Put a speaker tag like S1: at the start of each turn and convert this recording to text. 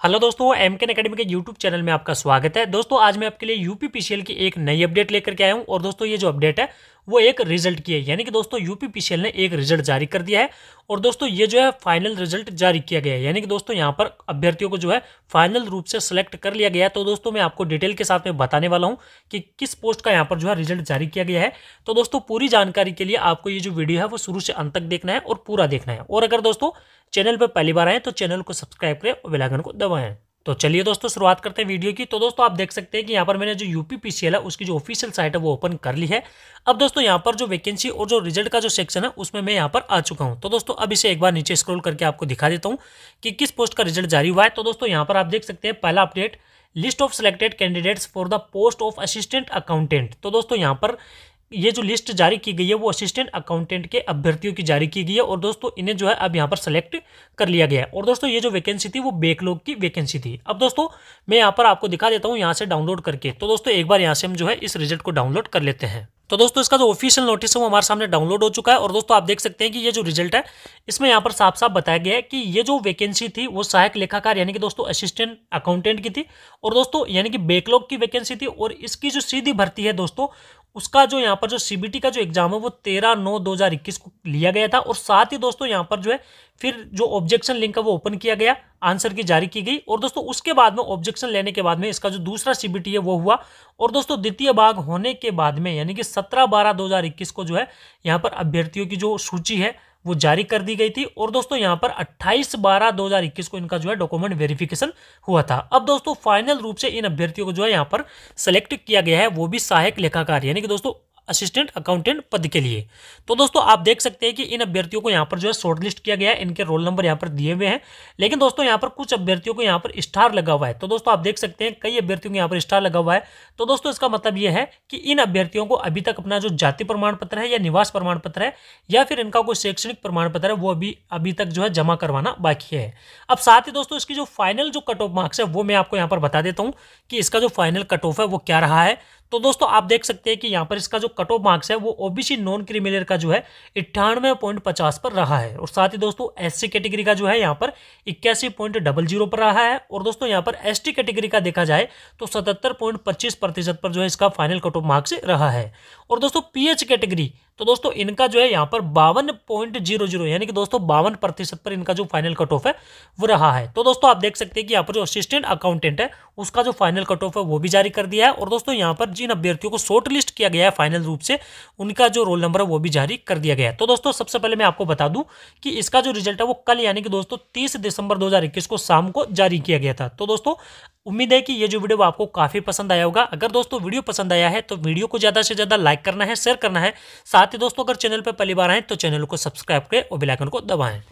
S1: Hello दोस्तों M के academy के यूट्यूब चैनल में आपका स्वागत है। दोस्तों, आज मैं आपके लिए यूपी पीसीएल की एक नई अपडेट लेकर के आया हूँ और दोस्तों, ये जो अपडेट है, वो एक रिज़ल्ट की है। यानी कि दोस्तों यूपी पीसीएल ने एक रिज़ल्ट जारी कर दिया है और दोस्तों, ये जो है फाइनल रिज़ल्ट जारी किया गया है। यानी कि दोस्तों, यहाँ पर अभ्यर्थियों को जो है फाइनल रूप से सिलेक्ट कर लिया गया है। तो दोस्तों, मैं आपको डिटेल के साथ में बताने वाला हूँ कि किस पोस्ट का यहाँ पर जो है रिज़ल्ट जारी किया गया है। तो दोस्तों, पूरी जानकारी के लिए आपको ये जो वीडियो है, वो शुरू से अंत तक देखना है और पूरा देखना है। और अगर दोस्तों चैनल पर पहली बार आए तो चैनल को सब्सक्राइब करें और बेलाइकन को दबाएँ। तो चलिए दोस्तों, शुरुआत करते हैं वीडियो की। तो दोस्तों, आप देख सकते हैं कि यहाँ पर मैंने जो यूपी पीसीएल है, उसकी जो ऑफिशियल साइट है, वो ओपन कर ली है। अब दोस्तों, यहाँ पर जो वैकेंसी और जो रिज़ल्ट का जो सेक्शन है, उसमें मैं यहाँ पर आ चुका हूँ। तो दोस्तों, अब इसे एक बार नीचे स्क्रॉल करके आपको दिखा देता हूँ कि किस पोस्ट का रिज़ल्ट जारी हुआ है। तो दोस्तों, यहाँ पर आप देख सकते हैं, पहला update list of selected candidates for the post of assistant accountant तो दोस्तों, यहाँ पर ये जो लिस्ट जारी की गई है, वो असिस्टेंट अकाउंटेंट के अभ्यर्थियों की जारी की गई है और दोस्तों, इन्हें जो है अब यहाँ पर सेलेक्ट कर लिया गया है। और दोस्तों, ये जो वैकेंसी थी, वो बैकलॉग की वैकेंसी थी। अब दोस्तों, मैं यहाँ पर आपको दिखा देता हूँ, यहाँ से डाउनलोड करके। तो दोस्तों, एक बार यहाँ से हम जो है इस रिज़ल्ट को डाउनलोड कर लेते हैं। तो दोस्तों, इसका जो ऑफिशियल नोटिस है, वो हमारे सामने डाउनलोड हो चुका है और दोस्तों, आप देख सकते हैं कि ये जो रिज़ल्ट है, इसमें यहाँ पर साफ़ साफ़ बताया गया है कि ये जो वैकेंसी थी, वो सहायक लेखाकार यानी कि दोस्तों असिस्टेंट अकाउंटेंट की थी। और दोस्तों, यानी कि बैकलॉग की वैकेंसी थी और इसकी जो सीधी भर्ती है दोस्तों उसका जो यहाँ पर जो सीबीटी का जो एग्ज़ाम है, वो तेरह नौ दो हज़ार इक्कीस को लिया गया था और साथ ही दोस्तों यहाँ पर जो है, फिर जो ऑब्जेक्शन लिंक है वो ओपन किया गया आंसर की जारी की गई और दोस्तों उसके बाद में ऑब्जेक्शन लेने के बाद में इसका जो दूसरा सीबीटी है वो हुआ और दोस्तों द्वितीय भाग होने के बाद में, यानी कि सत्रह बारह दो को जो है, यहाँ पर अभ्यर्थियों की जो सूची है वो जारी कर दी गई थी। और दोस्तों, यहाँ पर 28 बारह 2021 को इनका जो है डॉक्यूमेंट वेरिफिकेशन हुआ था। अब दोस्तों फाइनल रूप से इन अभ्यर्थियों को जो है यहाँ पर सेलेक्ट किया गया है, वो भी सहायक लेखाकार, यानी कि दोस्तों असिस्टेंट अकाउंटेंट पद के लिए। तो दोस्तों, आप देख सकते हैं कि इन अभ्यर्थियों को यहाँ पर जो है शॉर्ट लिस्ट किया गया है। इनके रोल नंबर यहाँ पर दिए हुए हैं। लेकिन दोस्तों, यहाँ पर कुछ अभ्यर्थियों को यहाँ पर स्टार लगा हुआ है। तो दोस्तों, आप देख सकते हैं, कई अभ्यर्थियों को यहाँ पर स्टार लगा हुआ है। तो दोस्तों, इसका मतलब यह है कि इन अभ्यर्थियों को अभी तक अपना जो जाति प्रमाण पत्र है या निवास प्रमाण पत्र है या फिर इनका कोई शैक्षणिक प्रमाण पत्र है, वो अभी अभी तक जो है जमा करवाना बाकी है। अब साथ ही दोस्तों, इसकी जो फाइनल जो कट ऑफ़ मार्क्स है, वो मैं आपको यहाँ पर बता देता हूँ कि इसका जो फाइनल कट ऑफ़ है, वो क्या रहा है। तो दोस्तों, आप देख सकते हैं कि यहाँ पर इसका जो कट ऑफ़ मार्क्स है, वो ओबीसी नॉन क्रिमिनल का जो है अट्ठानवे पॉइंट पचास पर रहा है। और साथ ही दोस्तों एससी कैटेगरी का जो है, यहाँ पर इक्यासी पॉइंट डबल ज़ीरो पर रहा है। और दोस्तों, यहाँ पर एसटी कैटेगरी का देखा जाए तो सतहत्तर पॉइंट पच्चीस प्रतिशत पर जो है, इसका फाइनल कट ऑफ़ मार्क्स रहा है। और दोस्तों पीएच कैटेगरी तो दोस्तों, इनका जो है यहाँ पर बावन पॉइंट ज़ीरो ज़ीरो, यानी कि दोस्तों बावन प्रतिशत पर इनका जो फाइनल कट ऑफ़ है, वो रहा है। तो दोस्तों, आप देख सकते हैं कि यहाँ पर जो असिस्टेंट अकाउंटेंट है, उसका जो फाइनल कट ऑफ़ है, वो भी जारी कर दिया है। और दोस्तों, यहाँ पर जिन अभ्यर्थियों को शॉर्ट लिस्ट किया गया है फाइनल रूप से, उनका जो रोल नंबर है, वो भी जारी कर दिया गया है। तो दोस्तों, सबसे पहले मैं आपको बता दूँ कि इसका जो रिज़ल्ट है, वो कल, यानी कि दोस्तों, तीस दिसंबर दो हज़ार इक्कीस को शाम को जारी किया गया था। तो दोस्तों उम्मीद है कि ये जो वीडियो आपको काफ़ी पसंद आया होगा। अगर दोस्तों वीडियो पसंद आया है तो वीडियो को ज़्यादा से ज़्यादा लाइक करना है, शेयर करना है। साथ ही दोस्तों, अगर चैनल पर पहली बार आए तो चैनल को सब्सक्राइब करें और बेलाइकन को दबाएँ।